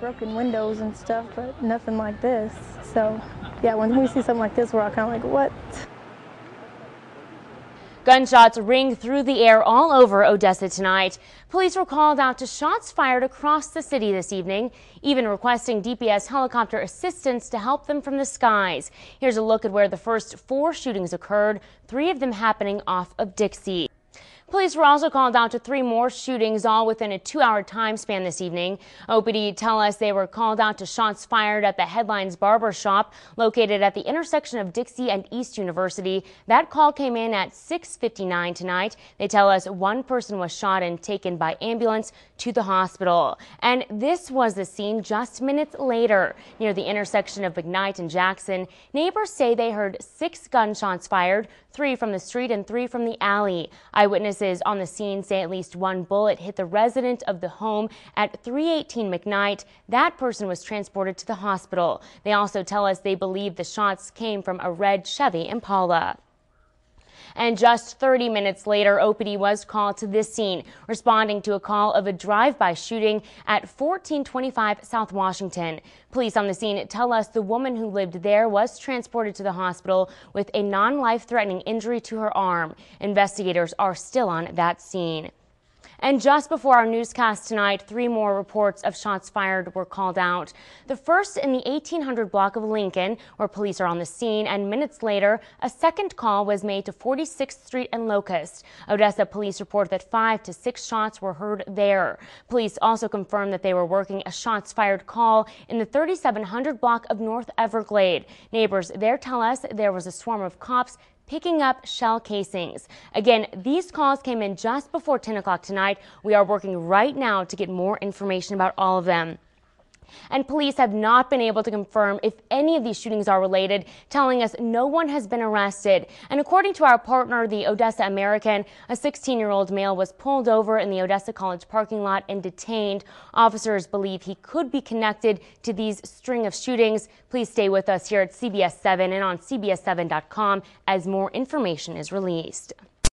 broken windows and stuff, but nothing like this. So, yeah, when we see something like this, we're all kind of like, what? Gunshots ring through the air all over Odessa tonight. Police were called out to shots fired across the city this evening, even requesting DPS helicopter assistance to help them from the skies. Here's a look at where the first four shootings occurred, three of them happening off of Dixie. Police were also called out to three more shootings, all within a two-hour time span this evening. OPD tell us they were called out to shots fired at the Headlines Barber Shop, located at the intersection of Dixie and East University. That call came in at 6:59 tonight. They tell us one person was shot and taken by ambulance to the hospital. And this was the scene just minutes later near the intersection of McKnight and Jackson. Neighbors say they heard six gunshots fired, three from the street and three from the alley. Eyewitness Witnesses on the scene say at least one bullet hit the resident of the home at 318 McKnight. That person was transported to the hospital. They also tell us they believe the shots came from a red Chevy Impala. And just 30 minutes later, OPD was called to this scene, responding to a call of a drive-by shooting at 1425 South Washington. Police on the scene tell us the woman who lived there was transported to the hospital with a non-life-threatening injury to her arm. Investigators are still on that scene. And just before our newscast tonight, three more reports of shots fired were called out. The first in the 1800 block of Lincoln, where police are on the scene, and minutes later, a second call was made to 46th Street and Locust. Odessa police report that five to six shots were heard there. Police also confirmed that they were working a shots fired call in the 3700 block of North Everglade. Neighbors there tell us there was a swarm of cops picking up shell casings. Again, these calls came in just before 10 o'clock tonight. We are working right now to get more information about all of them. And police have not been able to confirm if any of these shootings are related, telling us no one has been arrested. And according to our partner, the Odessa American, a 16 year old male was pulled over in the Odessa College parking lot and detained. Officers believe he could be connected to these string of shootings. Please stay with us here at CBS 7 and on CBS7.com as more information is released.